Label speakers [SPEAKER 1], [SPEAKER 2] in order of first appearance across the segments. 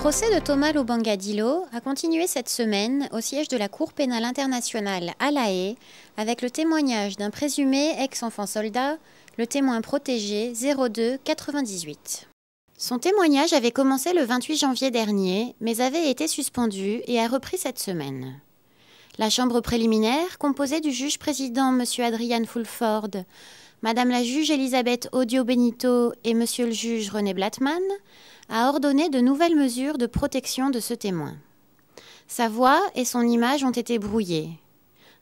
[SPEAKER 1] procès de Thomas Lobangadilo a continué cette semaine au siège de la Cour pénale internationale à La Haye avec le témoignage d'un présumé ex-enfant soldat, le témoin protégé 02 98. Son témoignage avait commencé le 28 janvier dernier, mais avait été suspendu et a repris cette semaine. La chambre préliminaire, composée du juge président M. Adrian Fulford, Madame la juge Elisabeth Audio Benito et Monsieur le juge René Blattman, a ordonné de nouvelles mesures de protection de ce témoin. Sa voix et son image ont été brouillées.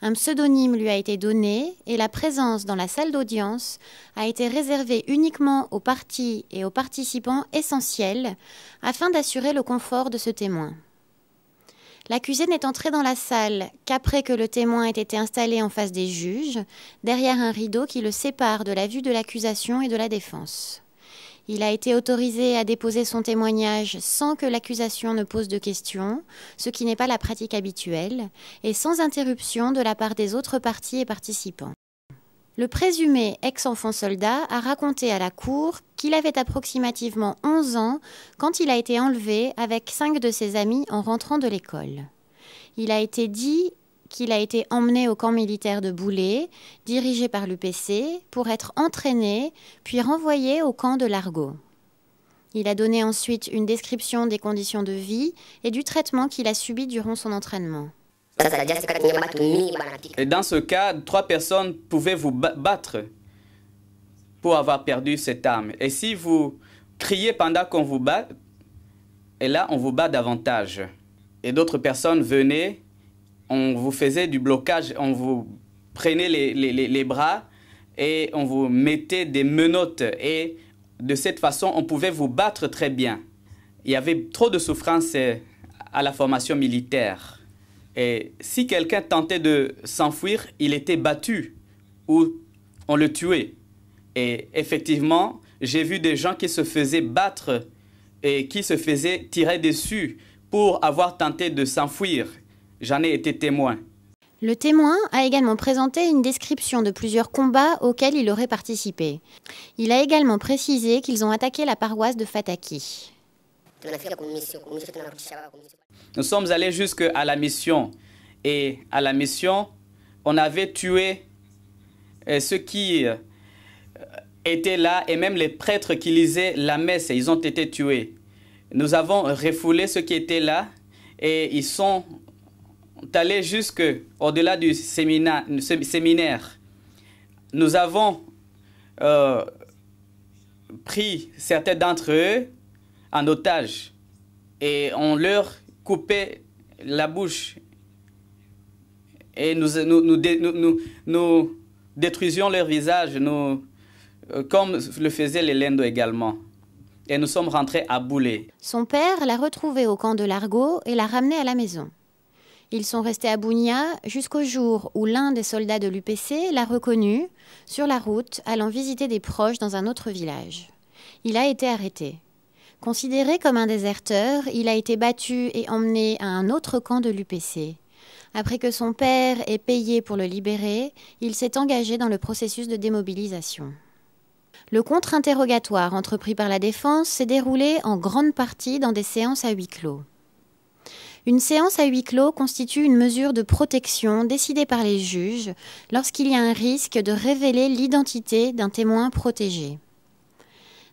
[SPEAKER 1] Un pseudonyme lui a été donné et la présence dans la salle d'audience a été réservée uniquement aux parties et aux participants essentiels afin d'assurer le confort de ce témoin. L'accusé n'est entré dans la salle qu'après que le témoin ait été installé en face des juges, derrière un rideau qui le sépare de la vue de l'accusation et de la défense. Il a été autorisé à déposer son témoignage sans que l'accusation ne pose de questions, ce qui n'est pas la pratique habituelle, et sans interruption de la part des autres parties et participants. Le présumé ex-enfant soldat a raconté à la Cour qu'il avait approximativement 11 ans quand il a été enlevé avec cinq de ses amis en rentrant de l'école. Il a été dit qu'il a été emmené au camp militaire de Boulay, dirigé par l'UPC, pour être entraîné, puis renvoyé au camp de Largo. Il a donné ensuite une description des conditions de vie et du traitement qu'il a subi durant son entraînement.
[SPEAKER 2] Et dans ce cas, trois personnes pouvaient vous battre pour avoir perdu cette arme. Et si vous criez pendant qu'on vous bat, et là, on vous bat davantage. Et d'autres personnes venaient, on vous faisait du blocage, on vous prenait les, les, les bras et on vous mettait des menottes. Et de cette façon, on pouvait vous battre très bien. Il y avait trop de souffrance à la formation militaire. Et si quelqu'un tentait de s'enfuir, il était battu ou on le tuait. Et effectivement, j'ai vu des gens qui se faisaient battre et qui se faisaient tirer dessus pour avoir tenté de s'enfuir. J'en ai été témoin.
[SPEAKER 1] Le témoin a également présenté une description de plusieurs combats auxquels il aurait participé. Il a également précisé qu'ils ont attaqué la paroisse de Fataki.
[SPEAKER 2] Nous sommes allés jusqu'à la mission. Et à la mission, on avait tué euh, ceux qui euh, étaient là et même les prêtres qui lisaient la messe, ils ont été tués. Nous avons refoulé ceux qui étaient là et ils sont allés jusqu'au-delà du séminaire. Nous avons euh, pris certains d'entre eux en otage et on leur coupait la bouche et nous, détruisions leur visage, nous, euh, comme le faisaient les Lendo également. Et nous sommes rentrés à Boulay.
[SPEAKER 1] Son père l'a retrouvé au camp de Largo et l'a ramené à la maison. Ils sont restés à Bounia jusqu'au jour où l'un des soldats de l'UPC l'a reconnu sur la route allant visiter des proches dans un autre village. Il a été arrêté. Considéré comme un déserteur, il a été battu et emmené à un autre camp de l'UPC. Après que son père ait payé pour le libérer, il s'est engagé dans le processus de démobilisation. Le contre-interrogatoire entrepris par la défense s'est déroulé en grande partie dans des séances à huis clos. Une séance à huis clos constitue une mesure de protection décidée par les juges lorsqu'il y a un risque de révéler l'identité d'un témoin protégé.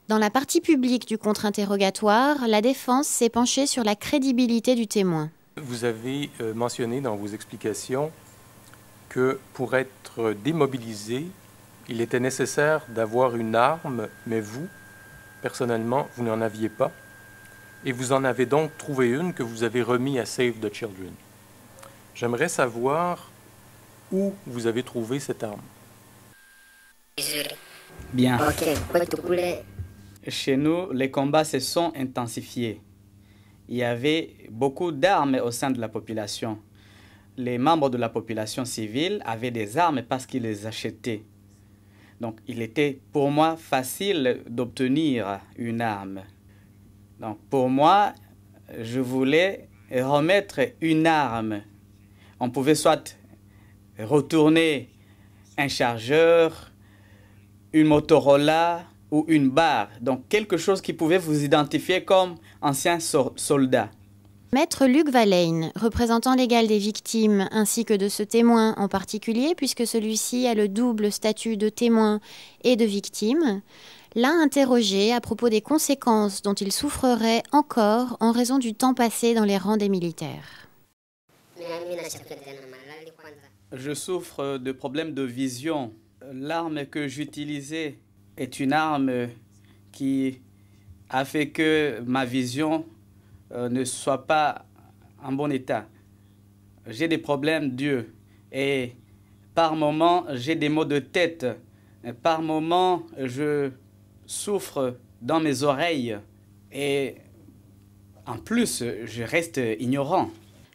[SPEAKER 1] Dans la partie publique du contre-interrogatoire, la défense s'est penchée sur la crédibilité du témoin.
[SPEAKER 3] Vous avez euh, mentionné dans vos explications que pour être démobilisé, il était nécessaire d'avoir une arme, mais vous, personnellement, vous n'en aviez pas. Et vous en avez donc trouvé une que vous avez remis à Save the Children. J'aimerais savoir où vous avez trouvé cette arme.
[SPEAKER 2] Bien. Chez nous, les combats se sont intensifiés. Il y avait beaucoup d'armes au sein de la population. Les membres de la population civile avaient des armes parce qu'ils les achetaient. Donc il était pour moi facile d'obtenir une arme. Donc pour moi, je voulais remettre une arme. On pouvait soit retourner un chargeur, une Motorola, ou une barre, donc quelque chose qui pouvait vous identifier comme ancien soldat.
[SPEAKER 1] Maître Luc Vallein, représentant légal des victimes ainsi que de ce témoin en particulier, puisque celui-ci a le double statut de témoin et de victime, l'a interrogé à propos des conséquences dont il souffrerait encore en raison du temps passé dans les rangs des militaires.
[SPEAKER 2] Je souffre de problèmes de vision. L'arme que j'utilisais est une arme qui a fait que ma vision euh, ne soit pas en bon état. J'ai des problèmes d'yeux et par moments j'ai des maux de tête. Par moments je souffre dans mes oreilles et en plus je reste ignorant.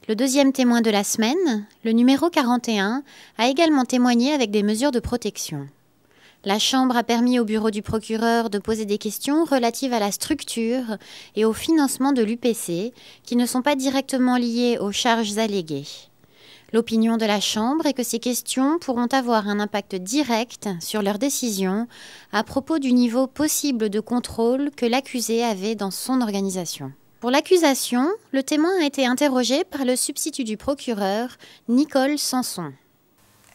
[SPEAKER 1] Le deuxième témoin de la semaine, le numéro 41, a également témoigné avec des mesures de protection. La Chambre a permis au bureau du procureur de poser des questions relatives à la structure et au financement de l'UPC, qui ne sont pas directement liées aux charges alléguées. L'opinion de la Chambre est que ces questions pourront avoir un impact direct sur leur décision à propos du niveau possible de contrôle que l'accusé avait dans son organisation. Pour l'accusation, le témoin a été interrogé par le substitut du procureur, Nicole Sanson.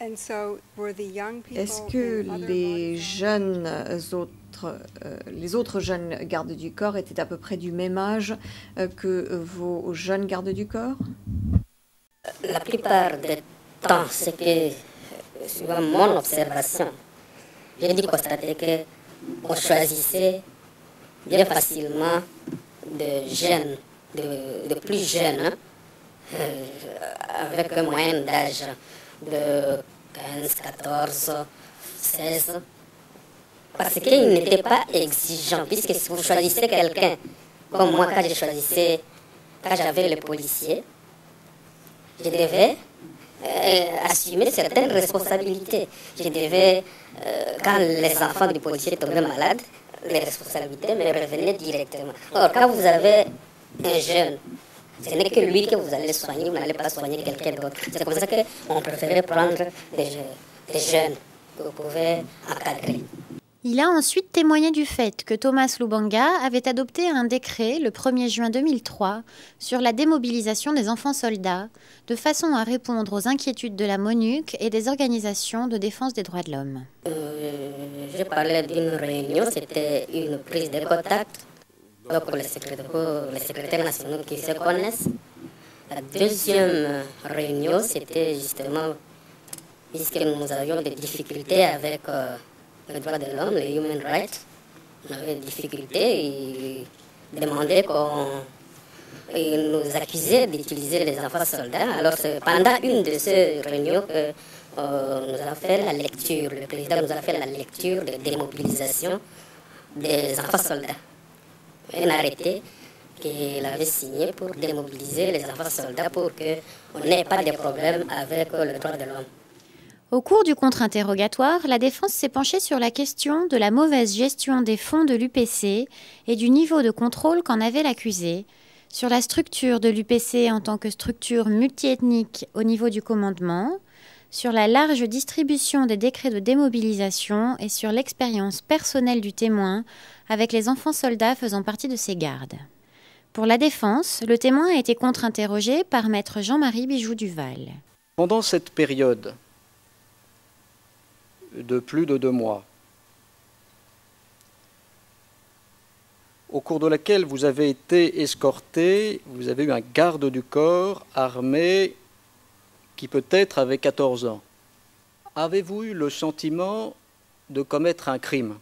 [SPEAKER 4] Est-ce que les jeunes autres, euh, les autres jeunes gardes du corps étaient à peu près du même âge euh, que vos jeunes gardes du corps?
[SPEAKER 5] La plupart du temps, c'est que, suivant mon observation, j'ai dû constater qu'on choisissait bien facilement de jeunes, de, plus jeunes, hein, euh, avec un moyen d'âge de 15, 14, 16. Parce qu'il n'était pas exigeant, puisque si vous choisissez quelqu'un, comme moi quand je choisissais, quand j'avais le policier, je devais euh, assumer certaines responsabilités. Je devais, euh, quand les enfants du policier tombaient malades, les responsabilités me revenaient directement. Or, quand vous avez un jeune, ce n'est que lui que vous allez soigner, vous n'allez pas soigner quelqu'un d'autre. C'est pour ça qu'on préférait prendre des, des jeunes que vous pouvez encadrer.
[SPEAKER 1] Il a ensuite témoigné du fait que Thomas Lubanga avait adopté un décret le 1er juin 2003 sur la démobilisation des enfants soldats, de façon à répondre aux inquiétudes de la MONUC et des organisations de défense des droits de l'homme.
[SPEAKER 5] Euh, je parlais d'une réunion, c'était une prise de contact secrétaires, les secrétaires nationaux qui se connaissent. La deuxième réunion, c'était justement, puisque nous avions des difficultés avec... Euh, les droits de l'homme, les human rights, on avait des difficultés et demandaient qu'on nous accusait d'utiliser les enfants soldats. Alors pendant une de ces réunions que euh, nous avons fait la lecture, le président nous a fait la lecture de démobilisation des enfants soldats. Un arrêté qu'il avait signé pour démobiliser les enfants soldats pour qu'on n'ait pas de problème avec le droit de l'homme.
[SPEAKER 1] Au cours du contre-interrogatoire, la défense s'est penchée sur la question de la mauvaise gestion des fonds de l'UPC et du niveau de contrôle qu'en avait l'accusé, sur la structure de l'UPC en tant que structure multiethnique au niveau du commandement, sur la large distribution des décrets de démobilisation et sur l'expérience personnelle du témoin avec les enfants soldats faisant partie de ses gardes. Pour la défense, le témoin a été contre-interrogé par maître Jean-Marie Bijoux Duval.
[SPEAKER 6] Pendant cette période, de plus de deux mois, au cours de laquelle vous avez été escorté, vous avez eu un garde du corps armé qui peut-être avait 14 ans. Avez-vous eu le sentiment de commettre un crime?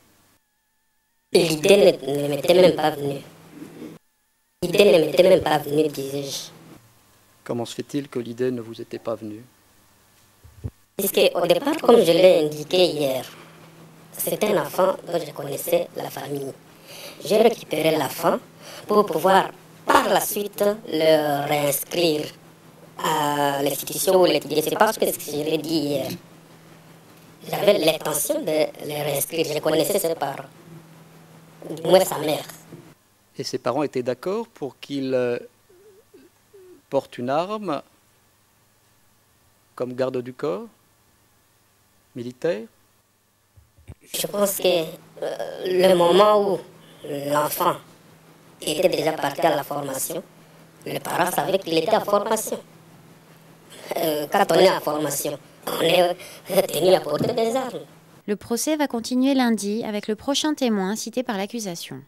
[SPEAKER 5] L'idée ne m'était même pas venue. L'idée ne m'était même pas venue, disais-je.
[SPEAKER 6] Comment se fait-il que l'idée ne vous était pas venue?
[SPEAKER 5] Au départ, comme je l'ai indiqué hier, c'était un enfant dont je connaissais la famille. J'ai récupéré l'enfant pour pouvoir par la suite le réinscrire à l'institution où l'étudier. C'est parce que ce que je l'ai dit hier. J'avais l'intention de le réinscrire. Je connaissais ses parents, du moins sa mère.
[SPEAKER 6] Et ses parents étaient d'accord pour qu'il euh, porte une arme comme garde du corps? Militaire?
[SPEAKER 5] Je pense que euh, le moment où l'enfant était déjà parti à la formation, les parents savaient qu'il était en formation. Euh, quand on est en formation, on est tenu à porter des armes.
[SPEAKER 1] Le procès va continuer lundi avec le prochain témoin cité par l'accusation.